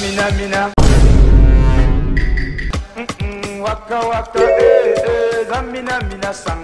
mina mina. Mm-mm, waka waka, eh, eh, zamina mina sang.